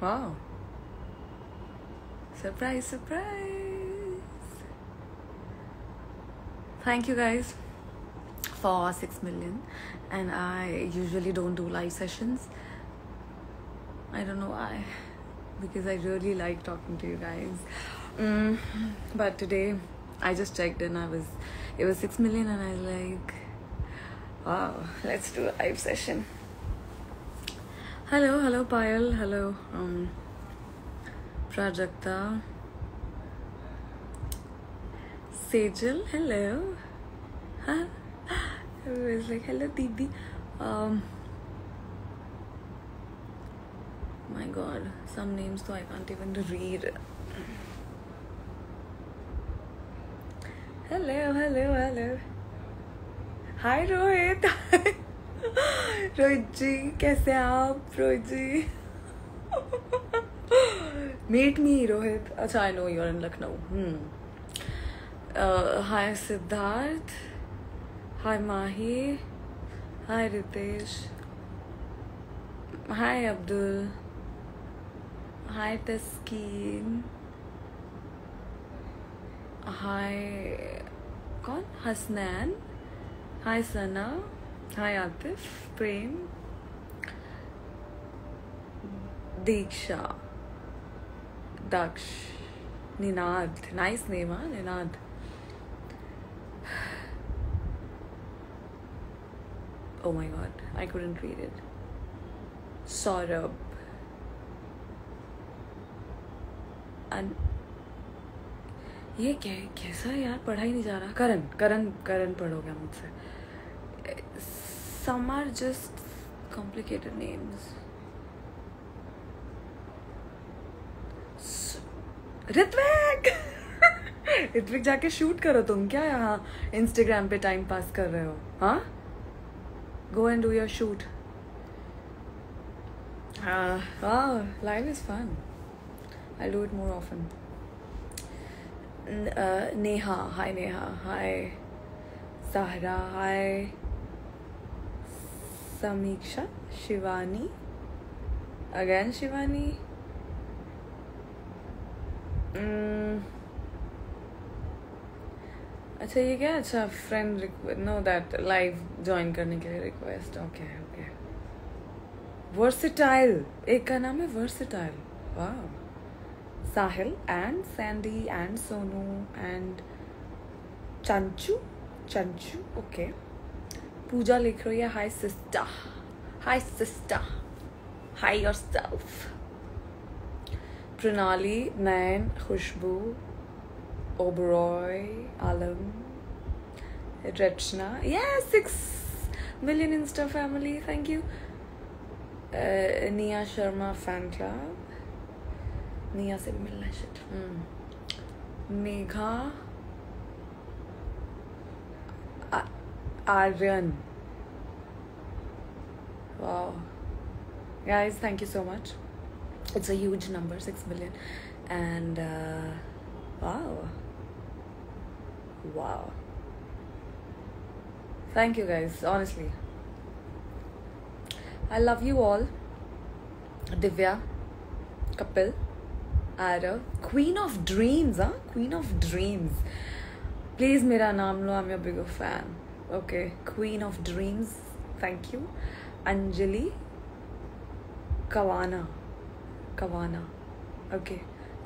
Wow. Surprise, surprise. Thank you guys for 6 million. And I usually don't do live sessions. I don't know why. Because I really like talking to you guys. Mm, but today I just checked and I was, it was 6 million and I was like, wow, let's do a live session. Hello, hello, Payal. Hello, um, Prajakta. Sejal, hello. Huh? I was like, hello, Didi. Um, my god, some names though I can't even read. Hello, hello, hello. Hi, Rohit. Rohit जी, कैसे हैं आप? रोहित जी। Meet me Rohit. अच्छा I know your in Lucknow hi Siddharth hi Mahi hi Ritesh hi Abdul hi Taskeen hi कौन? हसनैन हाय सना हाय Atif Prem Diksha Daksh Ninad nice name हाँ Ninad Oh my god, I couldn't read it. Saurabh. And ये क्या कैसा यार? पढ़ा ही नहीं जा रहा। करण करण करण पढ़ोगे मुझसे। some are just complicated names. Ritwik Ritwik जाके शूट करो तुम क्या यहाँ इंस्टाग्राम पे टाइम पास कर रहे हो? हाँ? Go and do your shoot live is fun I do it more often Neha hi Neha hi Sahra hi sahra Shivani. Again Shivani, again Shivani. Mm. अच्छा ये क्या? अच्छा friend request no that live join करने के लिए request okay okay versatile एक का नाम है वर्सिटाइल वाह Sahil and Sandy and Sonu and Chanchu Chanchu okay Pooja लिख रही है hi sister hi sister hi yourself Pranali Nayan Khushboo Oberoi Alam Rachna. Six million insta family thank you. Uh, Nia Sharma fan club निया से भी मिलना shit. Hmm. Megha Aryan. Wow. Guys, thank you so much. It's a huge number, 6 million. And uh, wow. Wow. Thank you guys, honestly. I love you all. Divya, Kapil, Arav, Queen of Dreams, huh? Queen of Dreams. Please, Mira naam lo, I'm your bigger fan. Okay queen of dreams thank you Anjali Kavana Kavana okay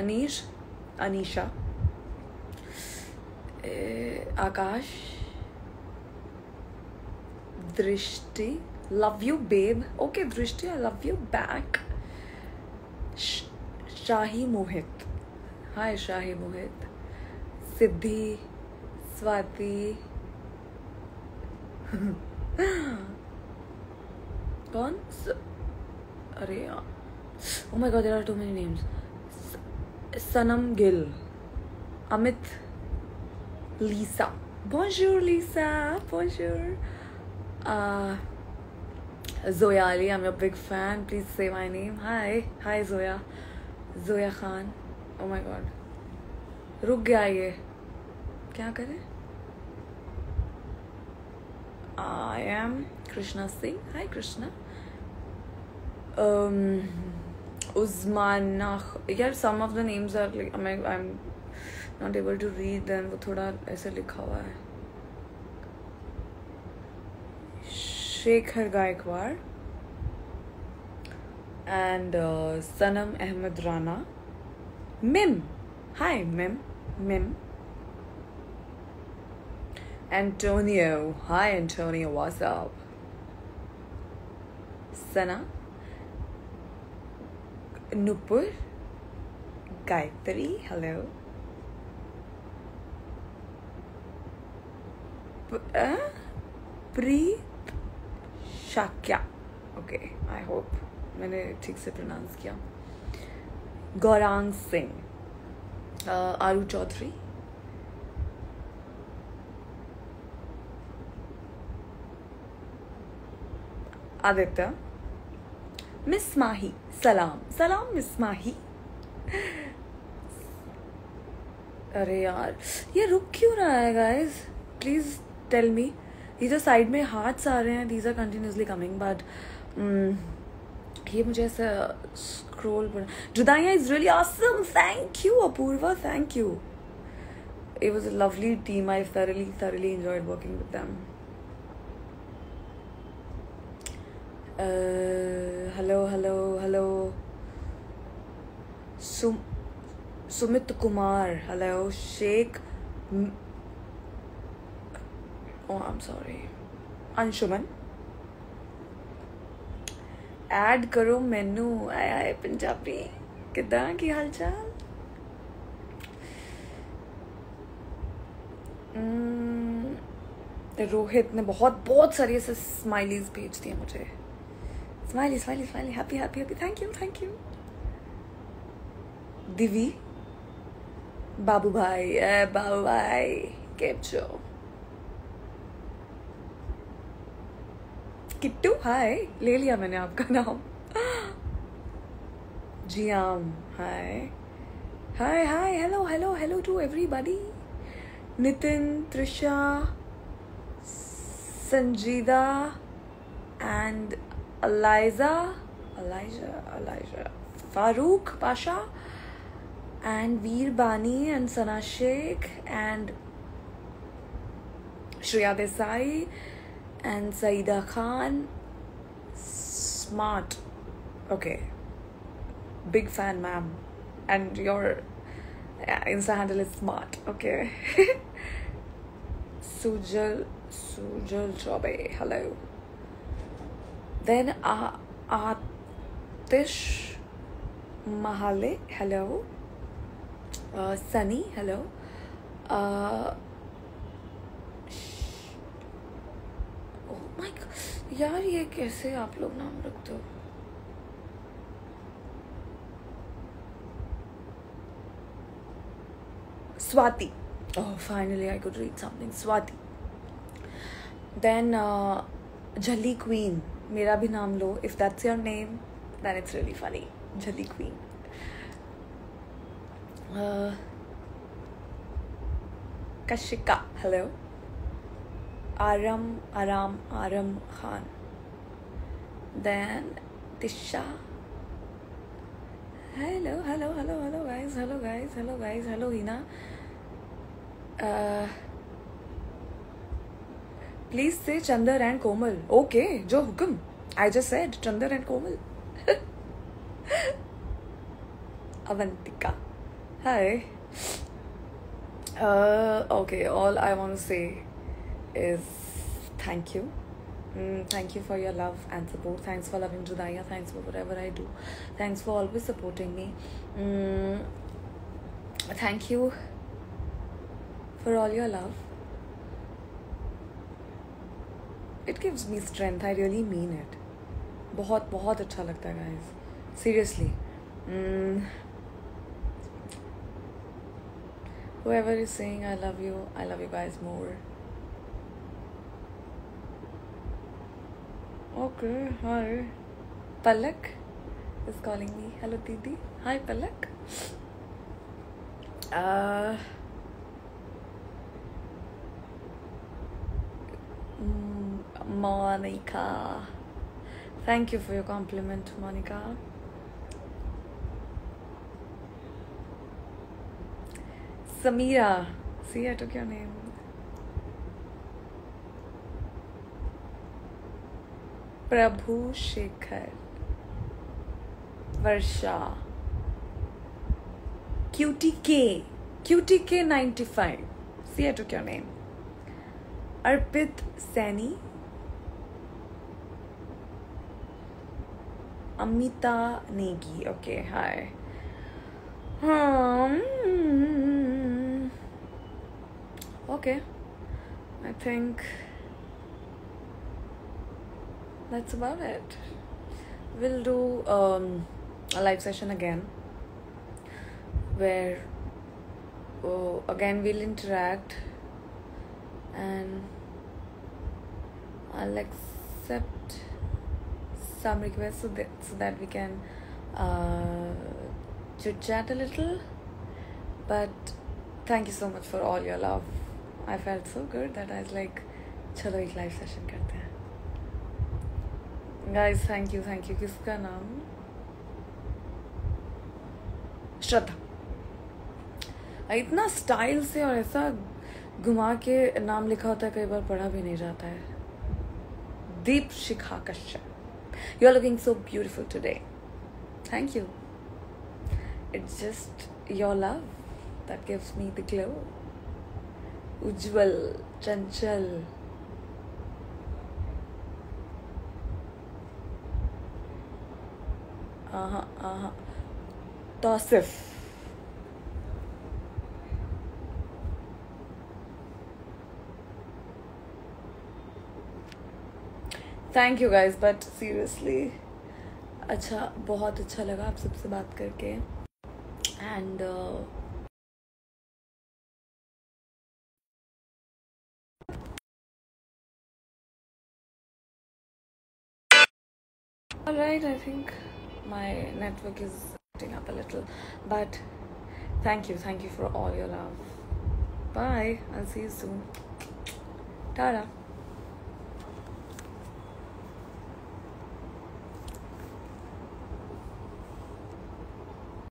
Anish Anisha Akash Drishti love you babe okay Drishti I love you back Shahi Mohit hi Shahi Mohit Siddhi Swati कौन? अरे ओ my god are too many names Sanam Gill, Amit, Lisa. बोंजूर Lisa बोंजूर Zoya Ali I am your big fan please say my name hi hi Zoya. Zoya Khan. Oh my god रुक गया ये। क्या करें? I am Krishna Singh. Hi, Krishna. Um, यार some of the names are like I I am not able to read then वो थोड़ा ऐसे लिखा हुआ है Shekhar Gaekwad and uh, Sanam Ahmed Rana. Mim. Hi, Mim. Mim. Antonio. Hi, Antonio. What's up? Sana. Nupur. Gayatri. Hello. P- uh? Preet Shakya. Okay, I hope मैंने ठीक से pronounce किया गौरांग सिंह आरू चौधरी आदित्य। मिस माही, सलाम। सलाम, मिस माही। अरे यार, ये रुक क्यों रहा है गाइस प्लीज़ टेल मी ये जो साइड में हार्ट्स आ रहे हैं these are continuously coming but ये मुझे ऐसा स्क्रोल पर Judaiyaan is really awesome! Thank you Apoorva thank you it was a lovely team. I thoroughly thoroughly enjoyed working with them uh, hello hello hello Sum- sumit kumar hello sheikh M- oh i'm sorry anshuman add ਕਰੋ ਮੈਨੂੰ ਆਏ ਆਏ ਪੰਜਾਬੀ ਕਿਦਾਂ ਕੀ ਹਾਲ ਚਾਲ Hmm, Rohit ने बहुत बहुत सारी ऐसे स्माइलीज भेज दिए मुझे smiley smiley happy happy happy thank you thank you Divi बाबू भाई ए बाबू भाई केम छो किट्टू हाय ले लिया मैंने आपका नाम Jiyam hi hi hi hello hello hello to everybody Nitin Trisha Sanjeeda and Eliza, Elijah, Elijah, Farooq Pasha, and Veer Bani and Sana Sheikh and Shreya Desai and Saida Khan. Smart. Okay. Big fan, ma'am. And your Insta handle is smart. Okay. Sujal, Sujal Chobe. Hello. Then uh, Atish Mahale. Hello. Uh, Sunny. Hello. Uh, oh my god यार ये कैसे आप लोग नाम रखते हो Swati. Oh, finally I could read something. Swati. Then uh, Jali Queen. मेरा भी नाम लो। If that's your name then it's really funny jolly queen Kashika hello Aaram Aaram Aaram Khan then Tisha hello hello hello hello guys hello guys hello guys hello Hina please say Chander and Komal okay जो हुक्म I just said Chander and Komal Avantika hi okay all I want say is thank you thank you for your love and support thanks for loving Judaiyaan thanks for whatever I do thanks for always supporting me thank you for all your love It gives me strength. I really mean it. बहुत बहुत अच्छा लगता है guys. Seriously. Mm, whoever is saying I love you, I love you guys more. Okay, hi. Palak is calling me. Hello, Didi. Hi, Palak. Uh, mm, Monica. Thank you for your compliment, Monica. Samira. See, I took your name. Prabhu Shekhar. Varsha. QTK. QTK95. See, I took your name. Arpit Saini. Amita Negi. Okay, hi. Um, okay. I think that's about it. We'll do um, a live session again where oh, again we'll interact and accept some requests so that, so that we can uh, chit chat a little. But thank you so much for all your love. I felt so good that I was like, चलो एक live session करते हैं guys thank you thank you किसका नाम श्रद्धा इतना style से और ऐसा घुमा के नाम लिखा होता है कई बार पढ़ा भी नहीं जाता है Deepshikha Kashyap You're looking so beautiful today. Thank you. It's just your love that gives me the glow. Ujjwal, Chanchal. Uh huh, uh huh. Thank you guys but seriously अच्छा बहुत अच्छा लगा आप सबसे बात करके and All right, I think my network is acting up a little, but thank you, thank you for all your love. Bye. I'll see you soon. Tada.